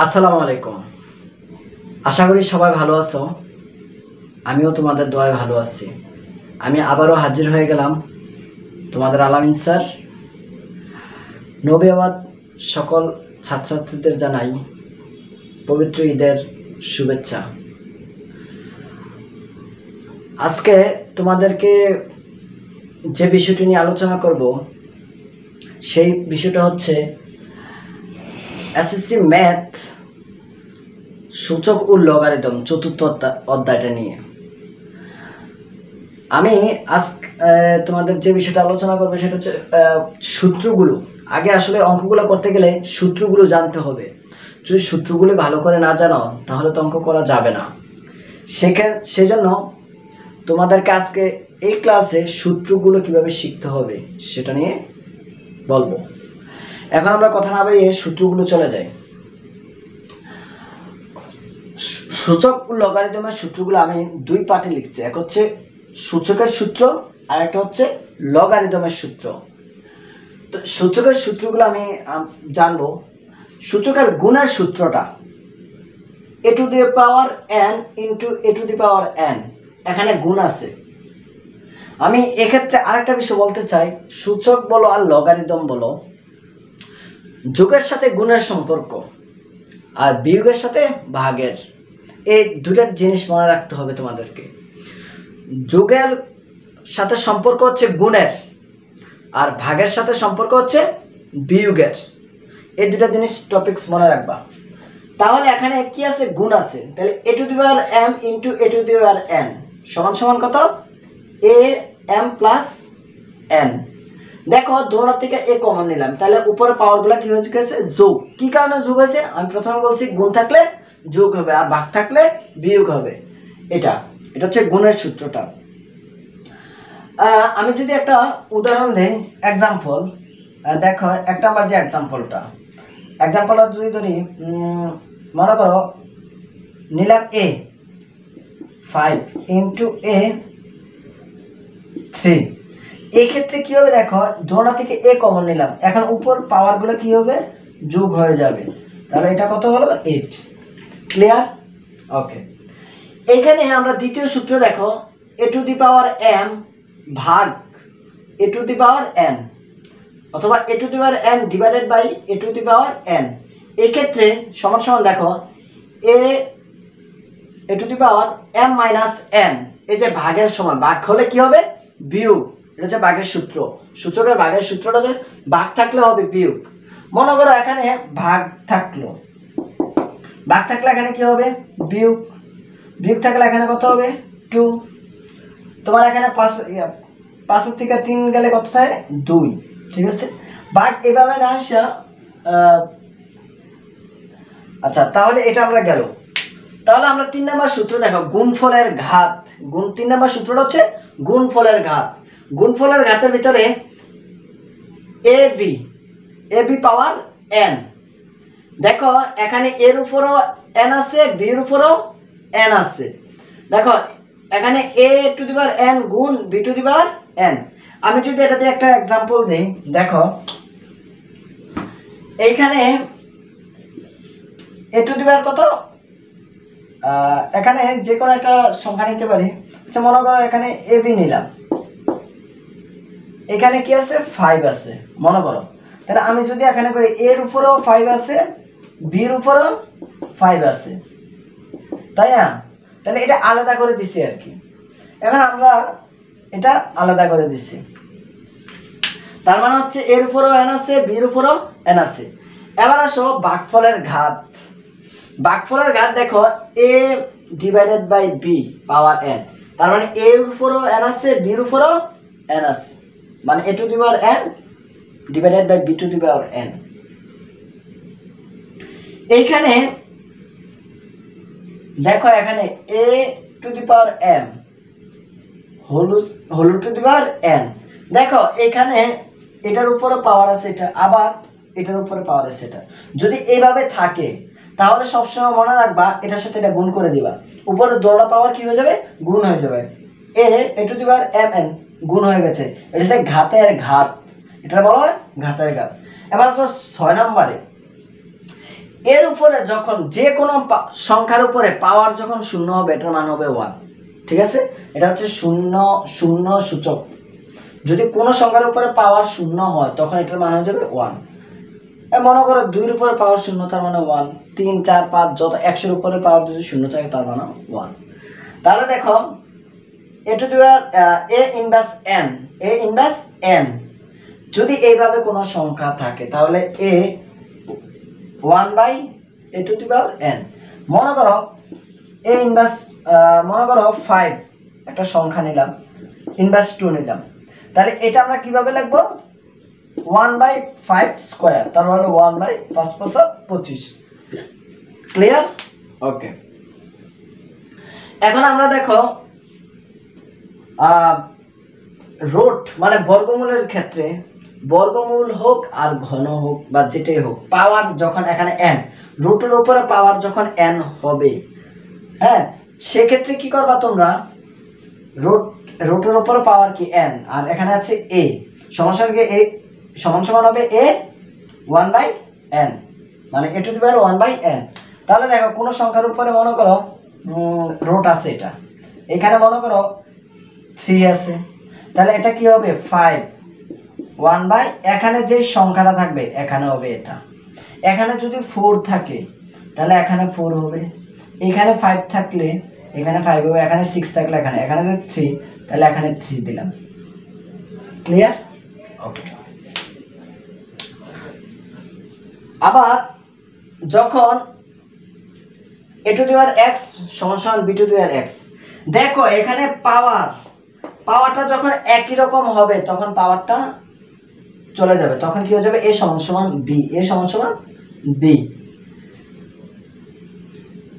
আসসালামু আলাইকুম। আশা করি সবাই ভালো আছো। আমিও তোমাদের দোয়ায় ভালো আছি। আমি আবারও হাজির হয়ে গেলাম তোমাদের আলামিন স্যার। নবিয়াবাদ সকল ছাত্রছাত্রীদের জানাই পবিত্র ঈদের শুভেচ্ছা। আজকে তোমাদেরকে যে বিষয়টি নিয়ে আলোচনা করব, সেই বিষয়টা হচ্ছে এসএসসি ম্যাথ সূচক ও লগারিদম চতুর্থ অধ্যা- অধ্যায়টা নিয়ে। আমি আজ তোমাদের যে বিষয়টা আলোচনা করবে সেটা হচ্ছে সূত্রগুলো। আগে আসলে অঙ্কগুলো করতে গেলে সূত্রগুলো জানতে হবে। যদি সূত্রগুলো ভালো করে না জানো, তাহলে তো অঙ্ক করা যাবে না। সেখানে সেজন্য তোমাদেরকে আজকে এই ক্লাসে সূত্রগুলো কীভাবে শিখতে হবে সেটা নিয়ে বলব। এখন আমরা কথা না বাড়িয়ে সূত্রগুলো চলে যাই। সূচক লগারিদমের সূত্রগুলো আমি দুই পার্টে লিখছি। এক হচ্ছে সূচকের সূত্র, আর একটা হচ্ছে লগারিদমের সূত্র। তো সূচকের সূত্রগুলো আমি, জানব। সূচকের গুণের সূত্রটা, A to the power N into A to the power N, এখানে গুণ আছে। আমি এক্ষেত্রে আরেকটা বিষয় বলতে চাই, সূচক বলো আর লগারিদম বলো। যোগের সাথে গুণের সম্পর্ক আর বিয়োগের সাথে ভাগের। এই দুটার জিনিস মনে রাখতে হবে তোমাদেরকে। যোগের সাথে সম্পর্ক হচ্ছে গুণের আর ভাগের সাথে সম্পর্ক হচ্ছে বিয়োগের। এই দুটা জিনিস টপিকস মনে রাখবা। তাহলে এখানে কি আছে? গুণ আছে। তাহলে A to the power M into A to the power N সমান সমান কত? এ এম প্লাস এন দেখো দোড়া থেকে এ কমন নিলাম। তাহলে উপরে পাওয়ারগুলো কি হয়েছে? গেছে যোগ। কি কারণে যোগ হয়েছে? আমি প্রথমে বলছি গুণ থাকলে যোগ হবে, আর ভাগ থাকলে বিয়োগ হবে। এটা এটা হচ্ছে গুণের সূত্রটা। আমি যদি একটা উদাহরণ দিই এক্সাম্পল দেখো একটা আমার যে এক্সাম্পলটা এক্সাম্পলটা যদি ধরি মনে করো, নিলাম A five into A three এই ক্ষেত্রে কি হবে দেখো দোড়া থেকে এ কমন নিলাম। এখন উপর পাওয়ারগুলো কি হবে? যোগ হয়ে যাবে। তাহলে এটা কত হলো? এইট ক্লিয়ার ওকে এখানে আমরা দ্বিতীয় সূত্র দেখো এ টু দি পাওয়ার এম ভাগ এ টু দি পাওয়ার এন অথবা A to the power N divided by A to the power N এক্ষেত্রে সমান সমান দেখো A A to the power M minus N এই যে ভাগের সময় ভাগ হলে কি হবে? বিয়োগ। এটা হচ্ছে বাঘের সূত্র। সূচকের বাঘের সূত্রটা যে বাঘ থাকলে হবে বিয়োগ মনে করো এখানে ভাগ থাকল। ভাগ থাকলে এখানে কি হবে? বিয়োগ। বিয়োগ থাকলে এখানে কত হবে? টু তোমার এখানে পাঁচ পাঁচের থেকে তিন গেলে কত থাকে? দুই। ঠিক আছে? বাট এভাবে না আসা আচ্ছা তাহলে এটা আমরা গেল। তাহলে আমরা তিন নম্বর সূত্র দেখো, গুণফলের ঘাত। গুণ, তিন নম্বর সূত্রটা হচ্ছে গুণফলের ঘাত। গুণফলের ঘাতের ভিতরে A B A B power N দেখো, এখানে এর উপরও এন আছে বির উপরও এন আছে। দেখো, এখানে A to the power N গুণ B to the power N আমি যদি এটা দিয়ে একটা এক্সাম্পল দিই, দেখো, এইখানে এ টু দিবার কত? এখানে যে কোনো একটা সংখ্যা নিতে পারি। আচ্ছা মনে করো এখানে এ বি নিলাম। এখানে কি আছে? ফাইভ আছে। মনে করো। তাহলে আমি যদি এখানে করি এর উপরেও ফাইভ আছে বির উপরেও ফাইভ আছে। তাই না? তাহলে এটা আলাদা করে দিছি আর কি। এখন আমরা এটা আলাদা করে দিচ্ছি তার মানে হচ্ছে এর উপরেও এন আছে বির উপরেও এন আছে। এবার আসো বাঘফলের ঘাত। বাঘফলের ঘাত দেখো A divided by B power N তার মানে এর উপরেও এন আছে বির উপরেও এন আছে। মানে a to the power n divided by b to the power n এইখানে দেখো এখানে a to the power n হলু হলু টু দি পাওয়ার এন দেখো এখানে এটার উপরে পাওয়ার আছে এটা, আবার এটার উপরে পাওয়ার আছে এটা। যদি এইভাবে থাকে, তাহলে সবসময় মনে রাখবা এটার সাথে এটা গুণ করে দিবা। উপরে দোড়া পাওয়ার কি হয়ে যাবে? গুণ হয়ে যাবে। A A to the power M N গুণ হয়ে গেছে। এটা হচ্ছে ঘাতের ঘাত। এটা বলা হয় ঘাতের ঘাত। এবার হচ্ছে ছয় নম্বরে। এর উপরে যখন যে কোনো সংখ্যার উপরে পাওয়ার যখন শূন্য হবে, এটার মান হবে ওয়ান ঠিক আছে? এটা হচ্ছে শূন্য শূন্য সূচক। যদি কোনো সংখ্যার উপরে পাওয়ার শূন্য হয়, তখন এটার মান হয়ে যাবে ওয়ান মনে করো দুইয়ের উপরে পাওয়ার শূন্য, তার মানে ওয়ান তিন, চার, পাঁচ, যত একশোর উপরে পাওয়ার যদি শূন্য থাকে, তার মানে ওয়ান তাহলে দেখো A to the power A inverse N A inverse N যদি এইভাবে কোনো সংখ্যা থাকে, তাহলে A one by A to the power N মনে করো এ ইনভার্স মনে করো ফাইভ একটা সংখ্যা নিলাম ইনভার্স টু নিলাম। তাহলে এটা আমরা কীভাবে লিখব? ওয়ান বাই ফাইভ স্কোয়ার তার মানে ওয়ান বাই পাঁচ পাঁচ পঁচিশ। ক্লিয়ার ওকে এখন আমরা দেখো রোট মানে বর্গমূলের ক্ষেত্রে বর্গমূল হোক আর ঘন হোক বা যেটাই হোক পাওয়ার যখন এখানে এন রুটের উপরে পাওয়ার যখন এন হবে হ্যাঁ সেক্ষেত্রে কি করবা তোমরা? রোট, রুটের উপরে পাওয়ার কি এন আর এখানে আছে এ সমান এ সমান সমান হবে এ ওয়ান বাই এন মানে A to the one by N তাহলে দেখো, কোনো সংখ্যার উপরে মনে করো রোট আছে এটা। এখানে মনে করো থ্রি আছে। তাহলে এটা কি হবে? ফাইভ ওয়ান বাই এখানে যে সংখ্যাটা থাকবে, এখানে হবে এটা। এখানে যদি ফোর থাকে, তাহলে এখানে ফোর হবে। এখানে ফাইভ থাকলে, এখানে ফাইভ হবে, এখানে সিক্স থাকলে এখানে এখানে যদি থ্রি তাহলে এখানে থ্রি দিলাম। ক্লিয়ার ওকে আবার যখন এ টু দি পাওয়ার এক্স সমান সমান B to the power X দেখো এখানে পাওয়ার পাওয়ারটা যখন একই রকম হবে তখন পাওয়ারটা চলে যাবে। তখন কি হয়ে যাবে? এ সমান সমান বি এ সমান সমান বি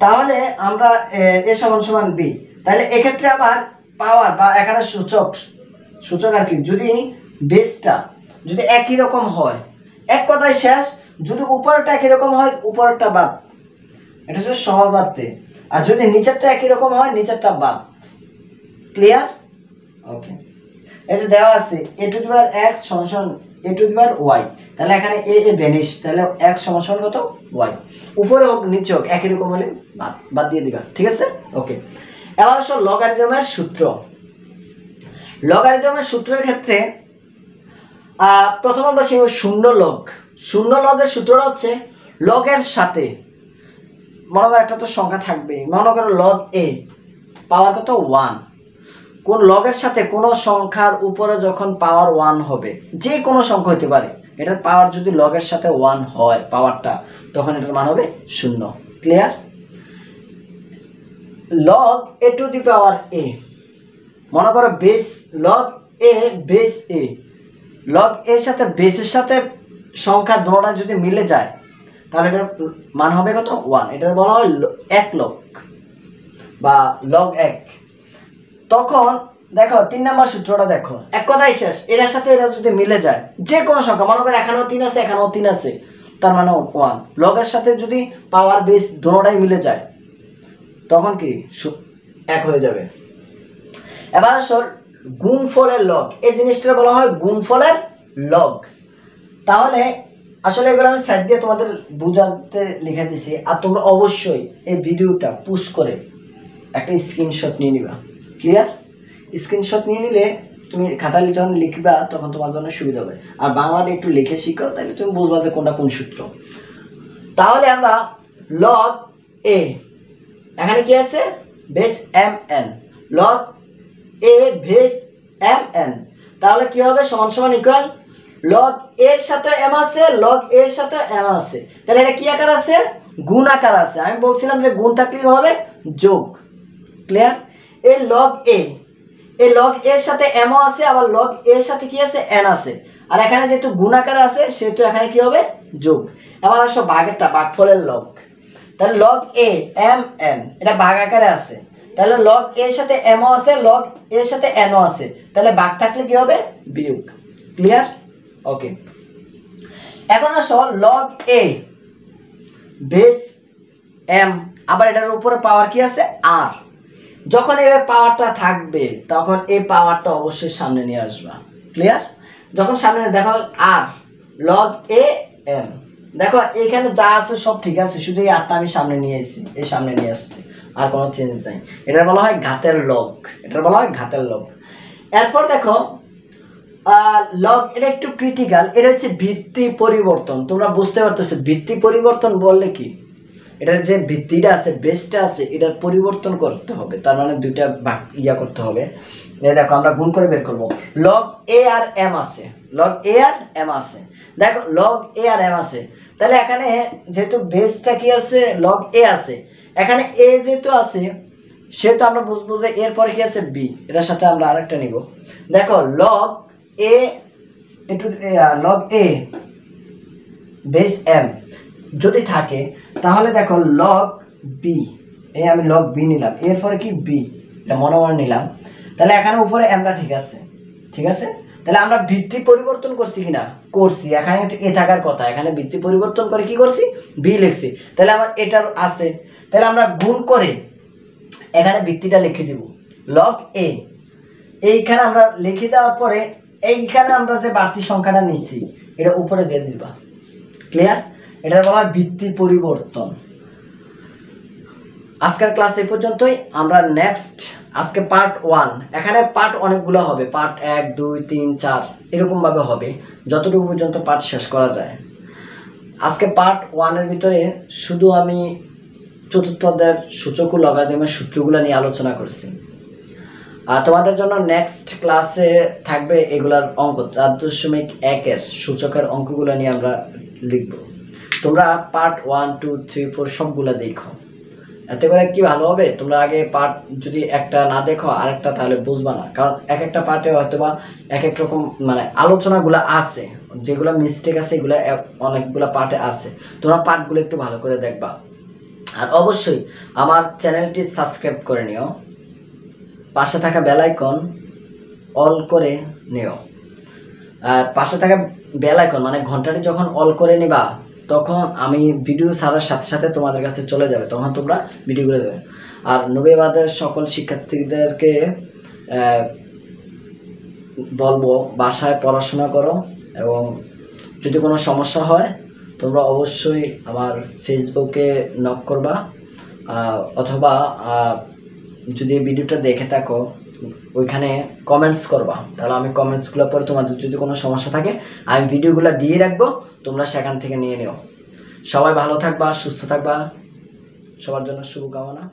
তাহলে আমরা এ, সমান সমান বি তাহলে এক্ষেত্রে আবার পাওয়ার বা এখানে সূচক সূচক আর কি যদি বেসটা যদি একই রকম হয় এক কথায় শেষ যদি উপরটা একই রকম হয় উপরটা বাদ। এটা হচ্ছে সহজার্থে আর যদি নিচেরটা একই রকম হয় নিচেরটা বাদ। ক্লিয়ার ওকে এই দেওয়া আছে এ টু দি পাওয়ার এক্স সমান এ টু দি পাওয়ার ওয়াই তাহলে এখানে এ এ ভ্যানিশ তাহলে এক্স সমান কত? ওয়াই উপরে হোক, নিচে হোক, একই রকম হলে বাদ বাদ দিয়ে দিবা, ঠিক আছে? ওকে এবার আসো লগারিদমের সূত্র। লগারিদমের সূত্রের ক্ষেত্রে প্রথম আমরা শিখব শূন্য লগ। শূন্য লগের সূত্রটা হচ্ছে লগের সাথে, মনে করো একটা তো সংখ্যা থাকবে মনে করো লগ এ পাওয়ার কত? ওয়ান কোন লগের সাথে কোনো সংখ্যার উপরে যখন পাওয়ার ওয়ান হবে, যে কোনো সংখ্যা হতে পারে, এটার পাওয়ার যদি লগের সাথে ওয়ান হয় পাওয়ারটা তখন এটার মান হবে শূন্য। Clear log A to the power A মনে করো base log A base A log এর সাথে বেসের সাথে সংখ্যা দুটোটা যদি মিলে যায়, তাহলে এটার মান হবে কত? ওয়ান এটার বলা হয় এক লগ বা লগ এক। তখন দেখো, তিন নাম্বার সূত্রটা দেখো। এক কথাই শেষ এটার সাথে এরা যদি মিলে যায়, যে কোনো সংখ্যা, মনে করো এখানেও তিন আছে, এখানেও তিন আছে, তার মানে ওয়ান লগের সাথে যদি পাওয়ার বেস দুটোটাই মিলে যায়, তখন কি? এক হয়ে যাবে। এবার আসল গুণফলের লগ এই জিনিসটা বলা হয় গুণফলের লগ তাহলে আসলে এগুলো আমি সাইড দিয়ে তোমাদের বোঝাতে লিখে দিছি, আর তোমরা অবশ্যই এই ভিডিওটা পুশ করে একটা স্ক্রিনশট নিয়ে নিবা। ক্লিয়ার স্ক্রিনশট নিয়ে নিলে তুমি খাতায় যখন লিখবা, তখন তোমার জন্য সুবিধা হবে। আর বাংলাটা একটু লিখে শিখো, তাহলে তুমি বুঝবা যে কোনটা কোন সূত্র। তাহলে আমরা লগ এ এখানে কি আছে? Base M N log A base M N তাহলে কি হবে? সমান সমান ইকুয়াল লগ এর সাথে এম আছে লগ এর সাথে এম আছে। তাহলে এটা কি আকার আছে? গুণ আকার আছে। আমি বলছিলাম যে গুণ থাকলে হবে যোগ। ক্লিয়ার এই লগ এ এই লগ এর সাথে এম আছে, আবার লগ এর সাথে কি আছে? এন আছে। আর এখানে যেহেতু গুণ আকারে আছে, সেহেতু এখানে কি হবে? যোগ। এবার আসো ভাগেরটা, ভাগফলের লগ তাহলে লগ এ এম এন এটা ভাগ আকারে আছে। তাহলে লগ এর সাথে এম আছে লগ এর সাথে এন আছে। তাহলে ভাগ থাকলে কি হবে? বিয়োগ। ক্লিয়ার ওকে এখন আসো লগ এ বেস এম আবার এটার উপরে পাওয়ার কি আছে? আর যখন এবার পাওয়ারটা থাকবে, তখন এই পাওয়ারটা অবশ্যই সামনে নিয়ে আসবা। ক্লিয়ার যখন সামনে দেখো আর লগ এ এম দেখো, এখানে যা আছে সব ঠিক আছে, শুধু এই আটটা আমি সামনে নিয়ে এসেছি এই সামনে নিয়ে আসছি। আর কোনো চেঞ্জ নাই। এটার বলা হয় ঘাতের লগ এটার বলা হয় ঘাতের লগ এরপর দেখো লগ এটা একটু ক্রিটিক্যাল এটা হচ্ছে ভিত্তি পরিবর্তন। তোমরা বুঝতে পারতেছো, ভিত্তি পরিবর্তন বললে কি? এটার যে ভিত্তিটা আছে বেসটা আছে, এটার পরিবর্তন করতে হবে। তার মানে দুইটা ভাগ ইয়া করতে হবে। দেখো, আমরা গুণ করে বের করব। লগ এ আর এম আছে। লগ এ আর এম আছে। দেখো লগ এ আর এম আছে। তাহলে এখানে যেহেতু বেসটা কি আছে লগ এ আছে। এখানে এ যেহেতু আছে, সেহেতু আমরা বুঝব যে এর পরে কি আছে? বি এটার সাথে আমরা আরেকটা নিব। দেখো লগ এ একটু লগ এ বেস এম যদি থাকে, তাহলে দেখো লগ বি এই আমি লগ বি নিলাম। এরপরে কি বি এটা মনে নিলাম। তাহলে এখানে উপরে এমটা ঠিক আছে। ঠিক আছে? তাহলে আমরা ভিত্তি পরিবর্তন করছি কিনা? করছি। এখানে এ থাকার কথা। এখানে ভিত্তি পরিবর্তন করে কি করছি? বি লিখছি। তাহলে আমার এটার আছে। তাহলে আমরা গুণ করে এখানে ভিত্তিটা লিখে দিব। লগ এ এইখানে আমরা লিখে দেওয়ার পরে এইখানে আমরা যে বাড়তি সংখ্যাটা নিচ্ছি, এটা উপরে দিয়ে দিবা। ক্লিয়ার এটার বলা হয় ভিত্তি পরিবর্তন। আজকের ক্লাস এই পর্যন্তই, আমরা নেক্সট আজকে পার্ট ওয়ান এখানে পার্ট অনেকগুলো হবে পার্ট এক, দুই, তিন, চার, এরকমভাবে হবে, যতটুকু পর্যন্ত পার্ট শেষ করা যায়। আজকে পার্ট ওয়ানের ভিতরে শুধু আমি চতুর্থ অধ্যায়ের সূচক ও লগারিদমের সূত্রগুলো নিয়ে আলোচনা করছি। আর তোমাদের জন্য নেক্সট ক্লাসে থাকবে এগুলার অঙ্ক, চার দশমিক একের সূচকের অঙ্কগুলো নিয়ে আমরা লিখব। তোমরা part one two three four সবগুলো দেখো। এতে করে কি ভালো হবে? তোমরা আগে পার্ট যদি একটা না দেখো, আরেকটা তাহলে বুঝবা না। কারণ এক একটা পার্টে হয়তো বা এক এক রকম মানে আলোচনাগুলো আছে। যেগুলো মিস্টেক আছে, এগুলো অনেকগুলো পার্টে আছে। তোমরা পার্টগুলো একটু ভালো করে দেখবা। আর অবশ্যই আমার চ্যানেলটি সাবস্ক্রাইব করে নিও। পাশে থাকা বেল আইকন অল করে নিও। আর পাশে থাকা বেল আইকন মানে ঘন্টাটি যখন অল করে নিবা তখন আমি ভিডিও ছাড়ার সাথে সাথে তোমাদের কাছে চলে যাবে, তখন তোমরা ভিডিওগুলো দেবে আর নবীবাদের সকল শিক্ষার্থীদেরকে বলব, বাসায় পড়াশোনা করো এবং যদি কোনো সমস্যা হয়, তোমরা অবশ্যই আমার ফেসবুকে নক করবা অথবা যদি ভিডিওটা দেখে থাকো, ওইখানে কমেন্টস করবা। তাহলে আমি কমেন্টসগুলো পরে তোমাদের যদি কোনো সমস্যা থাকে, আমি ভিডিওগুলো দিয়ে রাখব। তোমরা সেখান থেকে নিয়ে নিও। সবাই ভালো থাকবা সুস্থ থাকবা। সবার জন্য শুভকামনা।